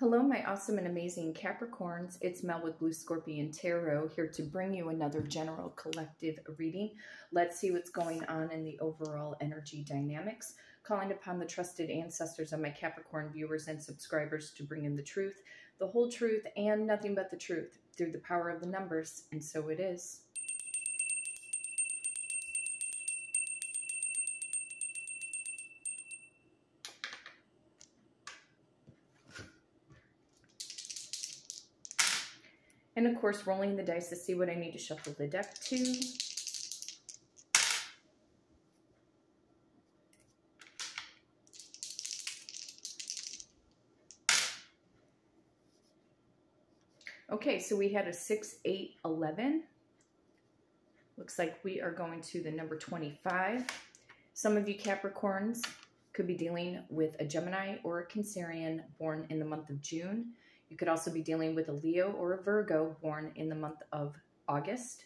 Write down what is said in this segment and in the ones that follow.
Hello, my awesome and amazing Capricorns. It's Mel with Blue Scorpion Tarot here to bring you another general collective reading. Let's see what's going on in the overall energy dynamics. Calling upon the trusted ancestors of my Capricorn viewers and subscribers to bring in the truth, the whole truth, and nothing but the truth through the power of the numbers. And so it is. And of course, rolling the dice to see what I need to shuffle the deck to. Okay, so we had a 6, 8, 11. Looks like we are going to the number 25. Some of you Capricorns could be dealing with a Gemini or a Cancerian born in the month of June. You could also be dealing with a Leo or a Virgo born in the month of August.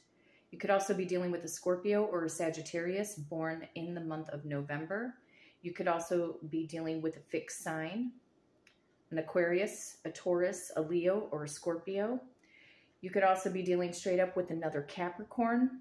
You could also be dealing with a Scorpio or a Sagittarius born in the month of November. You could also be dealing with a fixed sign, an Aquarius, a Taurus, a Leo, or a Scorpio. You could also be dealing straight up with another Capricorn,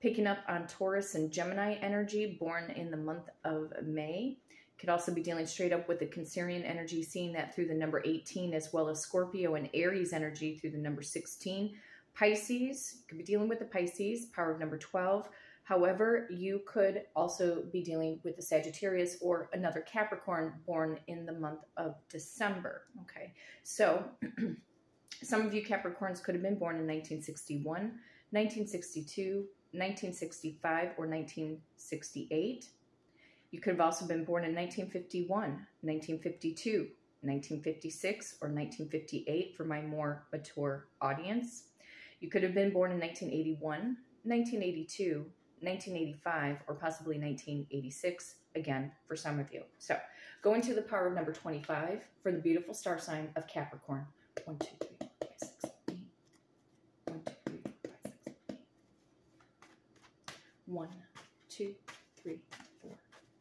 picking up on Taurus and Gemini energy born in the month of May. Could also be dealing straight up with the Cancerian energy, seeing that through the number 18, as well as Scorpio and Aries energy through the number 16. Pisces, could be dealing with the Pisces, power of number 12. However, you could also be dealing with the Sagittarius or another Capricorn born in the month of December. Okay, so some of you Capricorns could have been born in 1961, 1962, 1965, or 1968. You could have also been born in 1951, 1952, 1956, or 1958 for my more mature audience. You could have been born in 1981, 1982, 1985, or possibly 1986, again, for some of you. So, going to the power of number 25 for the beautiful star sign of Capricorn. 1, 2, 3, 4, 5, 6, 7, 8. 1, 2, 3, 4,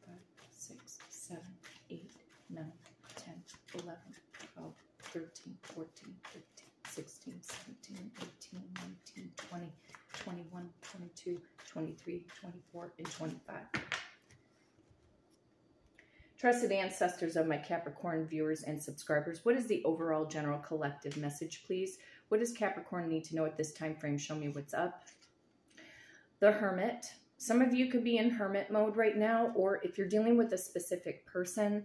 5, 6, 7, 8. 1, 2, 3, 9, 10, 11, 12, 13, 14, 15, 16, 17, 18, 19, 20, 21, 22, 23, 24, and 25. Trusted ancestors of my Capricorn viewers and subscribers, what is the overall general collective message, please? What does Capricorn need to know at this time frame? Show me what's up. The Hermit. Some of you could be in hermit mode right now, or if you're dealing with a specific person,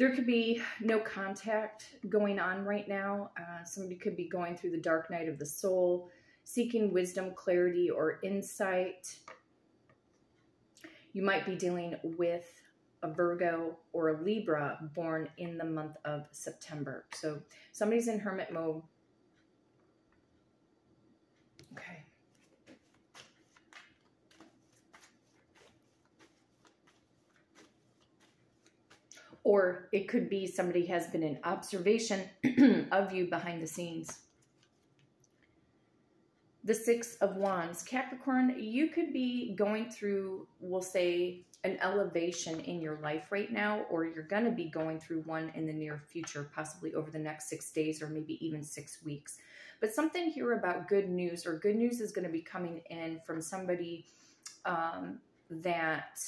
there could be no contact going on right now. Uh, somebody could be going through the dark night of the soul, seeking wisdom, clarity, or insight. You might be dealing with a Virgo or a Libra born in the month of September. So somebody's in hermit mode. Or it could be somebody has been in observation of you behind the scenes. The Six of Wands. Capricorn, you could be going through, we'll say, an elevation in your life right now, or you're going to be going through one in the near future, possibly over the next six days or maybe even six weeks. But something here about good news, or good news is going to be coming in from somebody um, that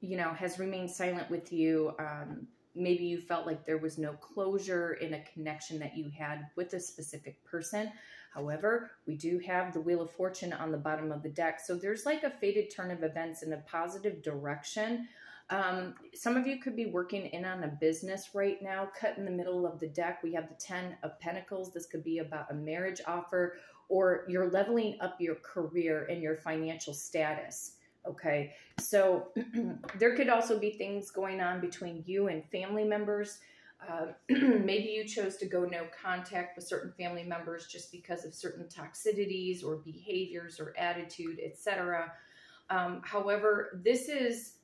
you know, has remained silent with you. Um, maybe you felt like there was no closure in a connection that you had with a specific person. However, we do have the Wheel of Fortune on the bottom of the deck. So there's like a faded turn of events in a positive direction. Um, some of you could be working in on a business right now. Cut in the middle of the deck, we have the Ten of Pentacles. This could be about a marriage offer or you're leveling up your career and your financial status. Okay, so there could also be things going on between you and family members. Uh, maybe you chose to go no contact with certain family members just because of certain toxicities or behaviors or attitude, etc. Um, however, this is,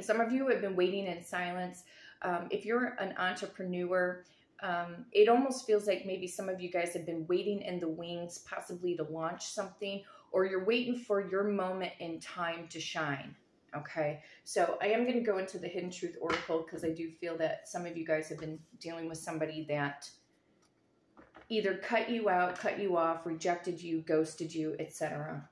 some of you have been waiting in silence. Um, if you're an entrepreneur, um, it almost feels like maybe some of you guys have been waiting in the wings, possibly to launch something, or you're waiting for your moment in time to shine. Okay, so I am going to go into the Hidden Truth Oracle because I do feel that some of you guys have been dealing with somebody that either cut you out, cut you off, rejected you, ghosted you, etc.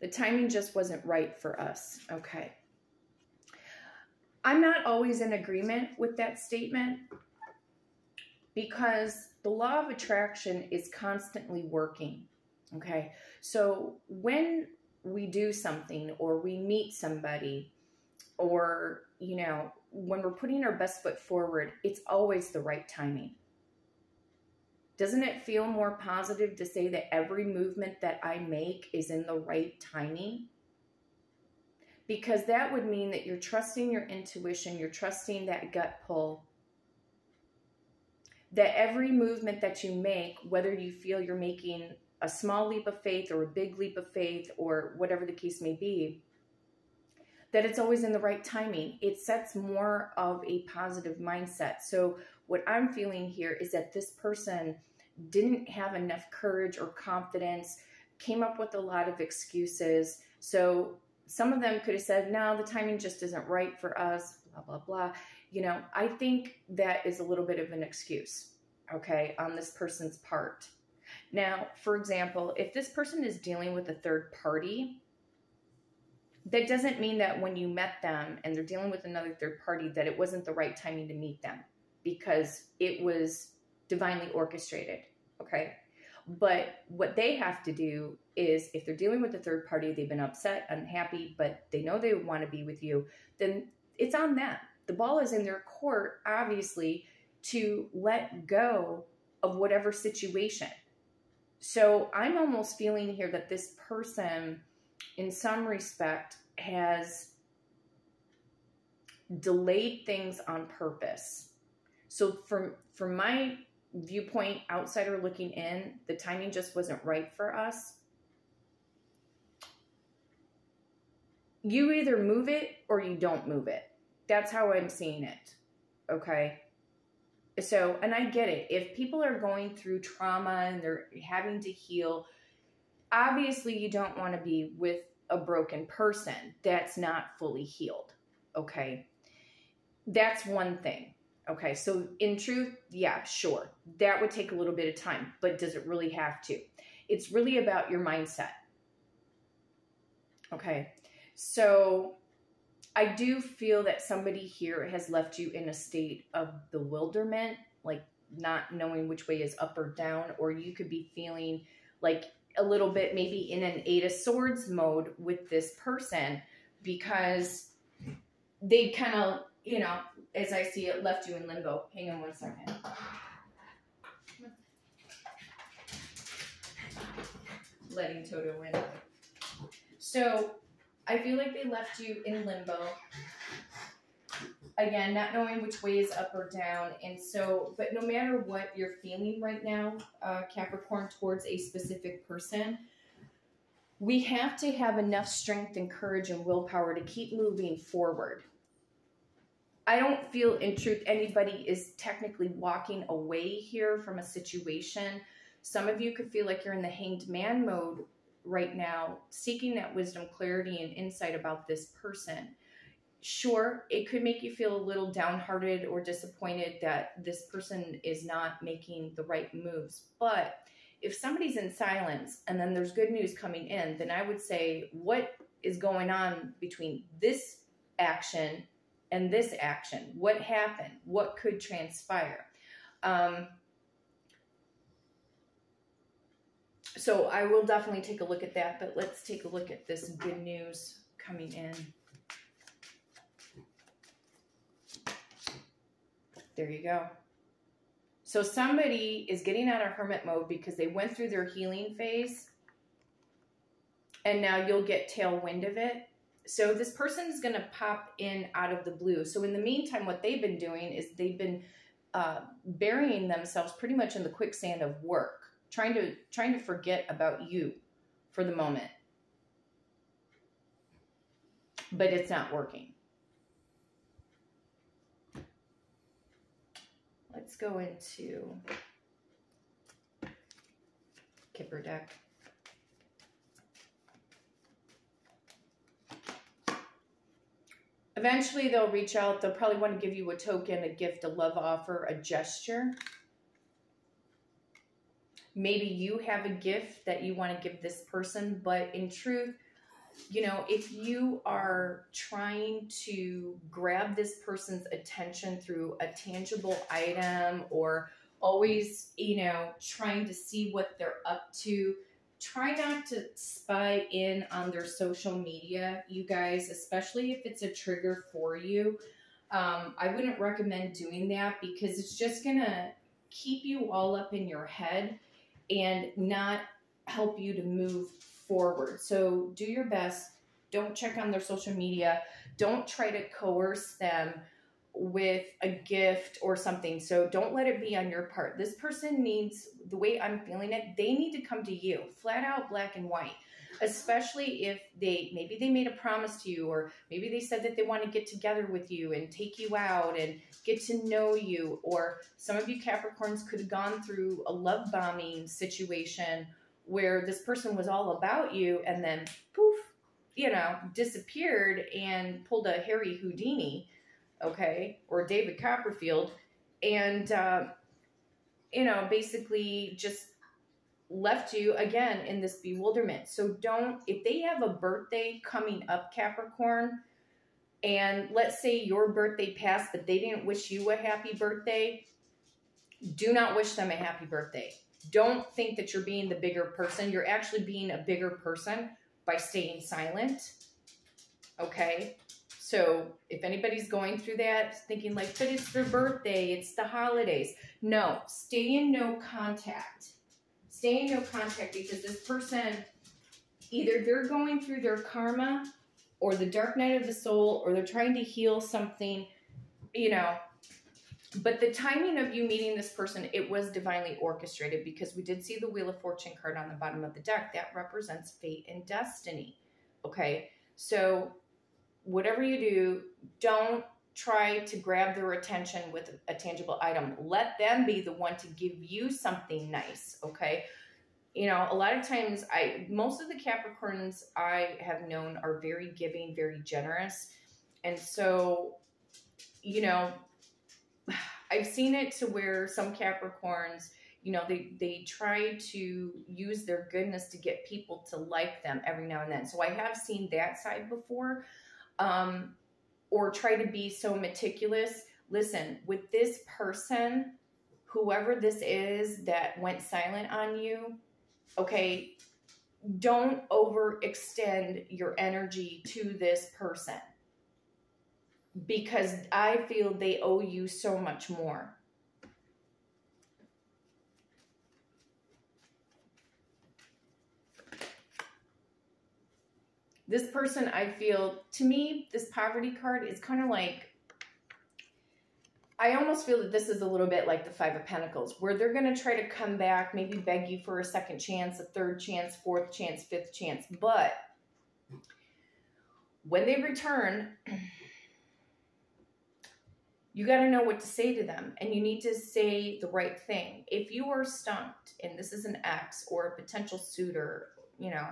The timing just wasn't right for us. Okay. I'm not always in agreement with that statement because the law of attraction is constantly working. Okay. So when we do something or we meet somebody or, you know, when we're putting our best foot forward, it's always the right timing. Doesn't it feel more positive to say that every movement that I make is in the right timing? Because that would mean that you're trusting your intuition, you're trusting that gut pull. That every movement that you make, whether you feel you're making a small leap of faith or a big leap of faith or whatever the case may be, that it's always in the right timing. It sets more of a positive mindset. So what I'm feeling here is that this person didn't have enough courage or confidence, came up with a lot of excuses. So some of them could have said, no, the timing just isn't right for us, blah, blah, blah. You know, I think that is a little bit of an excuse, okay, on this person's part. Now, for example, if this person is dealing with a third party, that doesn't mean that when you met them and they're dealing with another third party that it wasn't the right timing to meet them because it was divinely orchestrated. Okay. But what they have to do is if they're dealing with a third party, they've been upset, unhappy, but they know they want to be with you, then it's on them. The ball is in their court, obviously, to let go of whatever situation. So I'm almost feeling here that this person, in some respect, has delayed things on purpose. So from from my viewpoint, outsider looking in, the timing just wasn't right for us. You either move it or you don't move it. That's how I'm seeing it. Okay. So, and I get it. If people are going through trauma and they're having to heal, obviously you don't want to be with a broken person that's not fully healed. Okay. That's one thing. Okay, so in truth, yeah, sure. That would take a little bit of time, but does it really have to? It's really about your mindset. Okay, so I do feel that somebody here has left you in a state of bewilderment, like not knowing which way is up or down, or you could be feeling like a little bit maybe in an Eight of Swords mode with this person because they kind of, you know, as I see it, left you in limbo. Hang on one second. Letting Toto in. So I feel like they left you in limbo. Again, not knowing which way is up or down. And so, but no matter what you're feeling right now, uh, Capricorn, towards a specific person, we have to have enough strength and courage and willpower to keep moving forward. I don't feel in truth anybody is technically walking away here from a situation. Some of you could feel like you're in the hanged man mode right now, seeking that wisdom, clarity, and insight about this person. Sure, it could make you feel a little downhearted or disappointed that this person is not making the right moves. But if somebody's in silence and then there's good news coming in, then I would say, what is going on between this action and this action? What happened? What could transpire? Um, so I will definitely take a look at that, but let's take a look at this good news coming in. There you go. So somebody is getting out of hermit mode because they went through their healing phase and now you'll get tailwind of it so this person is going to pop in out of the blue. So in the meantime, what they've been doing is they've been uh, burying themselves pretty much in the quicksand of work, trying to trying to forget about you for the moment. But it's not working. Let's go into Kipper deck. Eventually they'll reach out. They'll probably want to give you a token, a gift, a love offer, a gesture. Maybe you have a gift that you want to give this person, but in truth, you know, if you are trying to grab this person's attention through a tangible item or always, you know, trying to see what they're up to, try not to spy in on their social media, you guys, especially if it's a trigger for you. Um, I wouldn't recommend doing that because it's just going to keep you all up in your head and not help you to move forward. So do your best. Don't check on their social media. Don't try to coerce them with a gift or something. So don't let it be on your part. This person needs, the way I'm feeling it, they need to come to you, flat out black and white. Especially if they maybe they made a promise to you, or maybe they said that they want to get together with you and take you out and get to know you, or some of you Capricorns could have gone through a love bombing situation where this person was all about you and then poof, you know, disappeared and pulled a Harry Houdini, okay, or David Copperfield, and, uh, you know, basically just left you again in this bewilderment. So don't, if they have a birthday coming up, Capricorn, and let's say your birthday passed, but they didn't wish you a happy birthday, do not wish them a happy birthday don't think that you're being the bigger person. You're actually being a bigger person by staying silent. Okay? So if anybody's going through that, thinking like, but it's their birthday, it's the holidays. No, stay in no contact. Stay in no contact because this person, either they're going through their karma or the dark night of the soul or they're trying to heal something, you know, but the timing of you meeting this person, it was divinely orchestrated because we did see the Wheel of Fortune card on the bottom of the deck. That represents fate and destiny. Okay. So whatever you do, don't try to grab their attention with a tangible item. Let them be the one to give you something nice. Okay. You know, a lot of times I most of the Capricorns I have known are very giving, very generous. And so, you know, I've seen it to where some Capricorns, you know, they they try to use their goodness to get people to like them every now and then. So I have seen that side before. Um, or try to be so meticulous. Listen, with this person, whoever this is that went silent on you, okay, don't overextend your energy to this person because I feel they owe you so much more. This person, I feel, to me, this poverty card is kind of like, I almost feel that this is a little bit like the Five of Pentacles, where they're going to try to come back, maybe beg you for a second chance, a third chance, fourth chance, fifth chance. But when they return, you got to know what to say to them and you need to say the right thing. If you are stumped and this is an ex or a potential suitor, you know,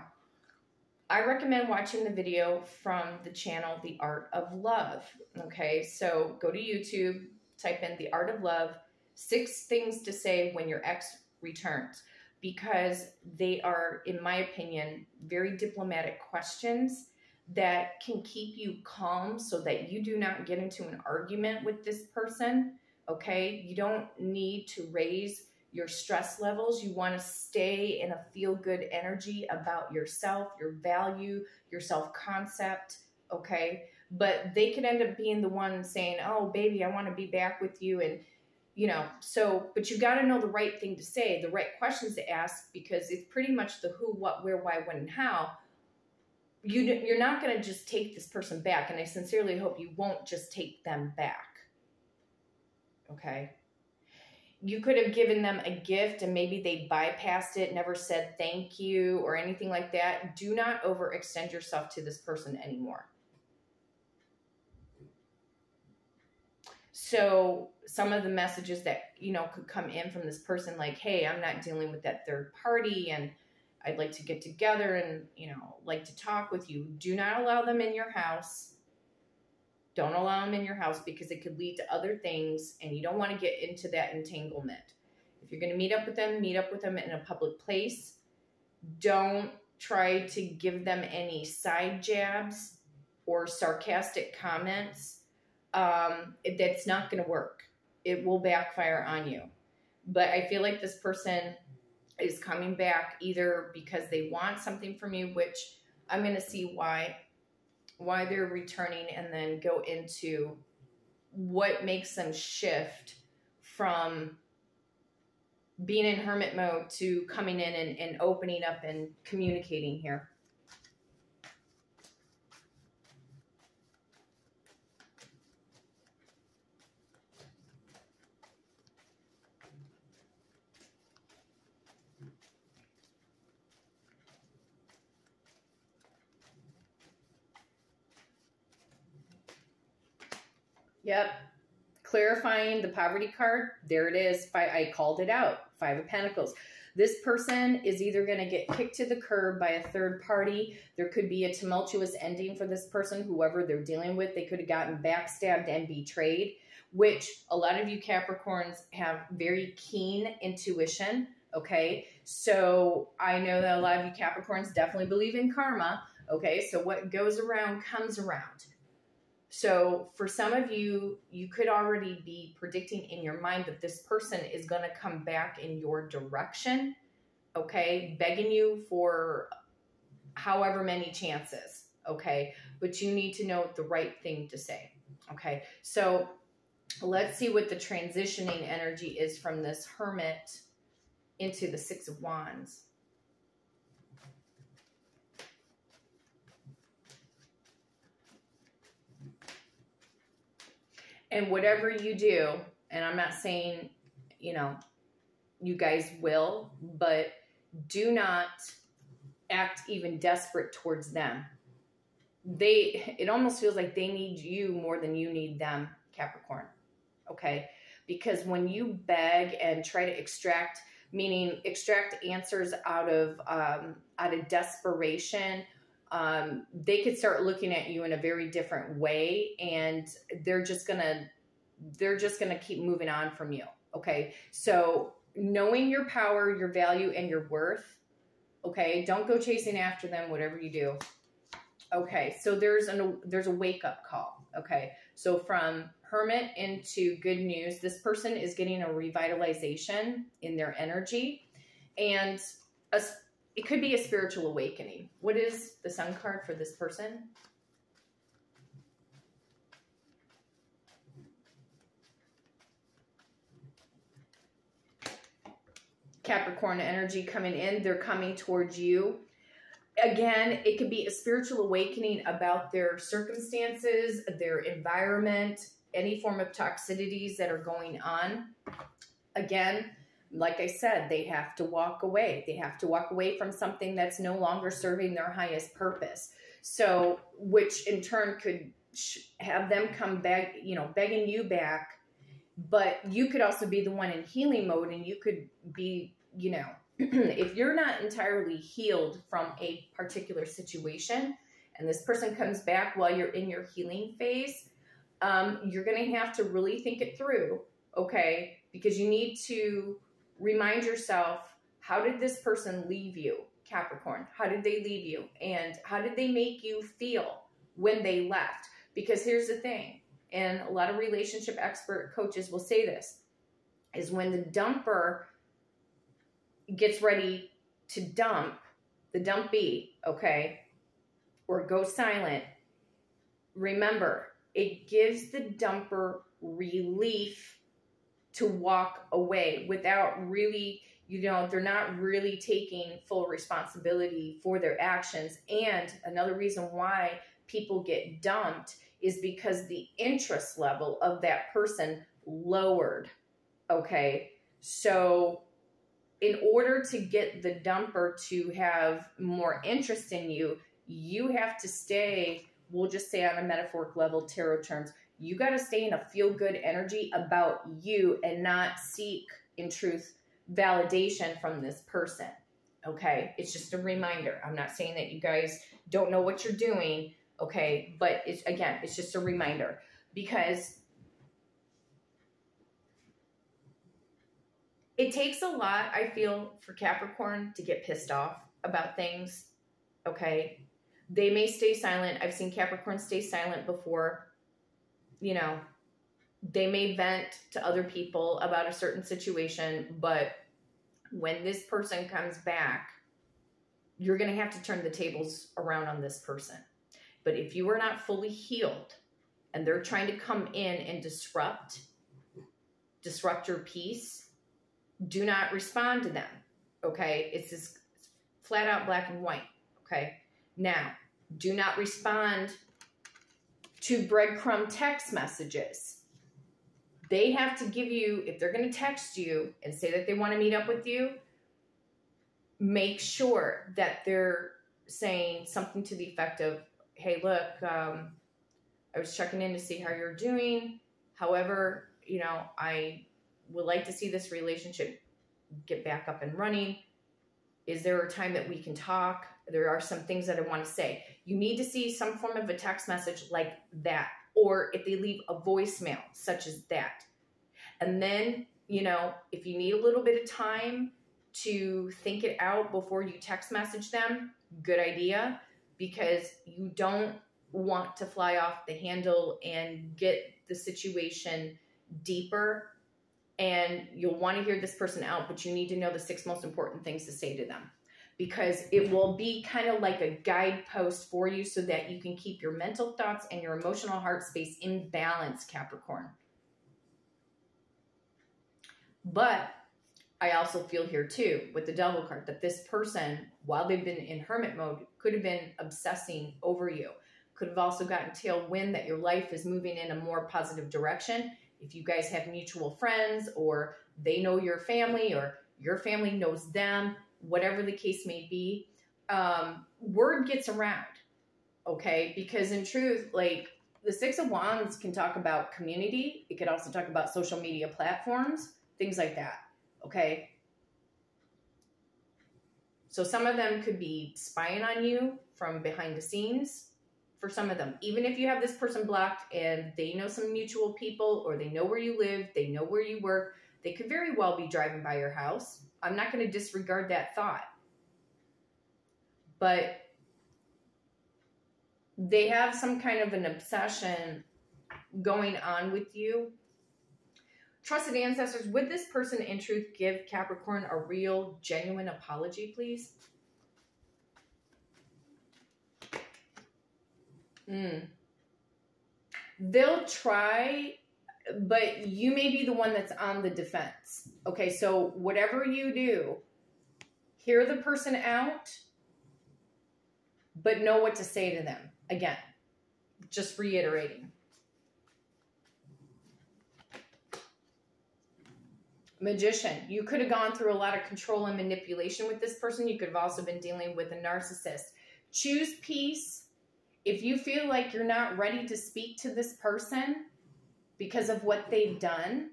I recommend watching the video from the channel The Art of Love. Okay, so go to YouTube, type in The Art of Love, six things to say when your ex returns because they are, in my opinion, very diplomatic questions that can keep you calm so that you do not get into an argument with this person. Okay, you don't need to raise your stress levels. You want to stay in a feel good energy about yourself, your value, your self concept. Okay, but they could end up being the one saying, Oh, baby, I want to be back with you. And, you know, so, but you got to know the right thing to say, the right questions to ask, because it's pretty much the who, what, where, why, when, and how you you're not going to just take this person back and i sincerely hope you won't just take them back okay you could have given them a gift and maybe they bypassed it never said thank you or anything like that do not overextend yourself to this person anymore so some of the messages that you know could come in from this person like hey i'm not dealing with that third party and I'd like to get together and, you know, like to talk with you. Do not allow them in your house. Don't allow them in your house because it could lead to other things and you don't want to get into that entanglement. If you're going to meet up with them, meet up with them in a public place. Don't try to give them any side jabs or sarcastic comments. Um, that's not going to work. It will backfire on you. But I feel like this person is coming back either because they want something from you, which I'm going to see why why they're returning and then go into what makes them shift from being in hermit mode to coming in and, and opening up and communicating here. Yep. Clarifying the poverty card. There it is. I called it out. Five of Pentacles. This person is either going to get kicked to the curb by a third party. There could be a tumultuous ending for this person, whoever they're dealing with. They could have gotten backstabbed and betrayed, which a lot of you Capricorns have very keen intuition. Okay. So I know that a lot of you Capricorns definitely believe in karma. Okay. So what goes around comes around. So for some of you, you could already be predicting in your mind that this person is going to come back in your direction, okay, begging you for however many chances, okay? But you need to know the right thing to say, okay? So let's see what the transitioning energy is from this hermit into the six of wands. And whatever you do, and I'm not saying, you know, you guys will, but do not act even desperate towards them. They, it almost feels like they need you more than you need them, Capricorn. Okay. Because when you beg and try to extract, meaning extract answers out of, um, out of desperation, um, they could start looking at you in a very different way and they're just gonna they're just gonna keep moving on from you okay? So knowing your power your value and your worth okay? Don't go chasing after them whatever you do. Okay so there's an there's a wake-up call okay? So from hermit into good news this person is getting a revitalization in their energy and a it could be a spiritual awakening. What is the sun card for this person? Capricorn energy coming in. They're coming towards you. Again, it could be a spiritual awakening about their circumstances, their environment, any form of toxicities that are going on. Again, like I said, they have to walk away. They have to walk away from something that's no longer serving their highest purpose. So, which in turn could have them come back, you know, begging you back. But you could also be the one in healing mode and you could be, you know, if you're not entirely healed from a particular situation and this person comes back while you're in your healing phase, um, you're going to have to really think it through, okay? Because you need to remind yourself how did this person leave you, Capricorn? How did they leave you? And how did they make you feel when they left? Because here's the thing, and a lot of relationship expert coaches will say this is when the dumper gets ready to dump, the dumpee, okay, or go silent, remember, it gives the dumper relief to walk away without really, you know, they're not really taking full responsibility for their actions. And another reason why people get dumped is because the interest level of that person lowered. Okay. So, in order to get the dumper to have more interest in you, you have to stay, we'll just say on a metaphoric level, tarot terms, you got to stay in a feel good energy about you and not seek, in truth, validation from this person. Okay. It's just a reminder. I'm not saying that you guys don't know what you're doing, Okay. But it's, again, it's just a reminder because it takes a lot, I feel, for Capricorn to get pissed off about things. Okay. They may stay silent. I've seen Capricorn stay silent before. You know, they may vent to other people about a certain situation, but when this person comes back, you're going to have to turn the tables around on this person. But if you are not fully healed and they're trying to come in and disrupt, disrupt your peace, do not respond to them. Okay. It's this flat out black and white. Okay. Now, do not respond to breadcrumb text messages. They have to give you, if they're going to text you and say that they want to meet up with you, make sure that they're saying something to the effect of, hey, look, um, I was checking in to see how you're doing. However, you know, I would like to see this relationship get back up and running. Is there a time that we can talk? There are some things that I want to say. You need to see some form of a text message like that, or if they leave a voicemail such as that. And then, you know, if you need a little bit of time to think it out before you text message them, good idea, because you don't want to fly off the handle and get the situation deeper and you'll want to hear this person out, but you need to know the six most important things to say to them because it will be kind of like a guidepost for you so that you can keep your mental thoughts and your emotional heart space in balance, Capricorn. But I also feel here too with the devil card that this person, while they've been in hermit mode, could have been obsessing over you. Could have also gotten tailwind that your life is moving in a more positive direction if you guys have mutual friends or they know your family or your family knows them, whatever the case may be, um, word gets around. Okay. Because in truth, like the Six of Wands can talk about community, it could also talk about social media platforms, things like that. Okay. So some of them could be spying on you from behind the scenes for some of them. Even if you have this person blocked and they know some mutual people or they know where you live, they know where you work, they could very well be driving by your house. I'm not going to disregard that thought. But they have some kind of an obsession going on with you. Trusted ancestors, would this person in truth give Capricorn a real, genuine apology, please? Mm. They'll try, but you may be the one that's on the defense. Okay, so whatever you do, hear the person out, but know what to say to them. Again, just reiterating. Magician, you could have gone through a lot of control and manipulation with this person. You could have also been dealing with a narcissist. Choose peace if you feel like you're not ready to speak to this person because of what they've done,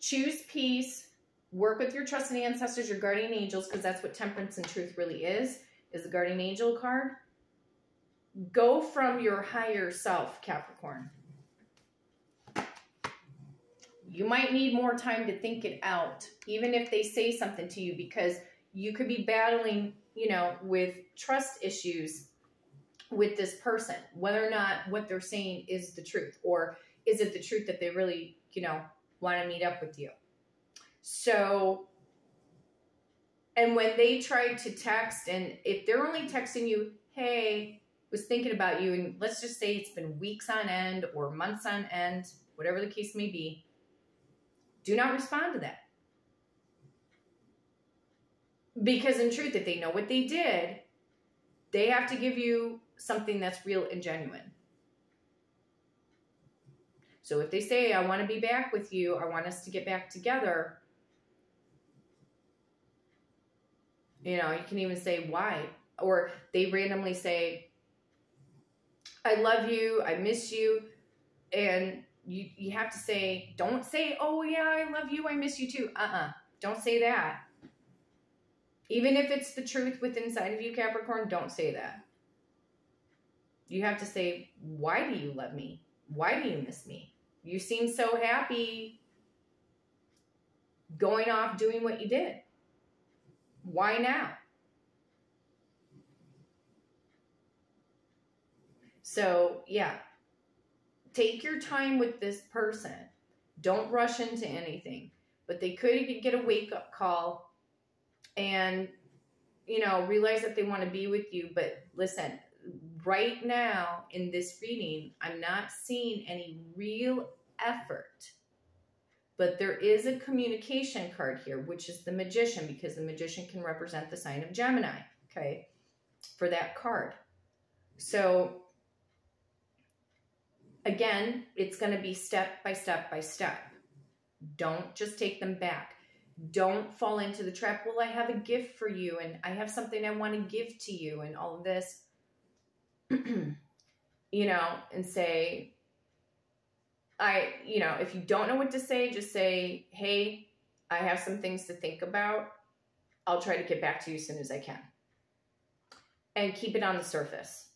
choose peace, work with your trusted ancestors, your guardian angels, because that's what temperance and truth really is, is the guardian angel card. Go from your higher self, Capricorn. You might need more time to think it out, even if they say something to you, because you could be battling, you know, with trust issues with this person, whether or not what they're saying is the truth, or is it the truth that they really, you know, want to meet up with you. So, and when they try to text, and if they're only texting you, hey, was thinking about you, and let's just say it's been weeks on end or months on end, whatever the case may be, do not respond to that. Because in truth, if they know what they did, they have to give you something that's real and genuine. So if they say, I want to be back with you, I want us to get back together, you know, you can even say why. Or they randomly say, I love you, I miss you. And you, you have to say, don't say, oh yeah, I love you, I miss you too. Uh-uh. Don't say that. Even if it's the truth within inside of you, Capricorn, don't say that. You have to say, why do you love me? Why do you miss me? You seem so happy going off doing what you did. Why now? So, yeah, take your time with this person. Don't rush into anything. But they could even get a wake up call and, you know, realize that they want to be with you. But listen, right now in this reading, I'm not seeing any real effort. But there is a communication card here, which is the magician, because the magician can represent the sign of Gemini, okay, for that card. So, again, it's going to be step by step by step. Don't just take them back. Don't fall into the trap. Well, I have a gift for you, and I have something I want to give to you, and all of this. you know, and say, I, you know, if you don't know what to say, just say, hey, I have some things to think about. I'll try to get back to you as soon as I can. And keep it on the surface.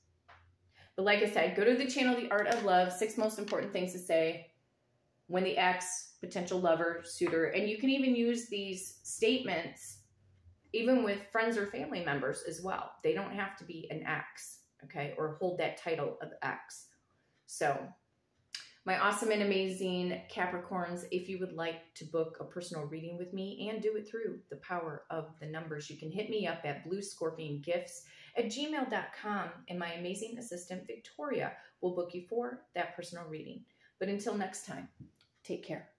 But like I said, go to the channel, The Art of Love, six most important things to say when the ex, potential lover, suitor, and you can even use these statements even with friends or family members as well. They don't have to be an ex, okay, or hold that title of ex. So my awesome and amazing Capricorns, if you would like to book a personal reading with me and do it through the power of the numbers, you can hit me up at bluescorpiongifts at gmail.com and my amazing assistant Victoria will book you for that personal reading. But until next time, take care.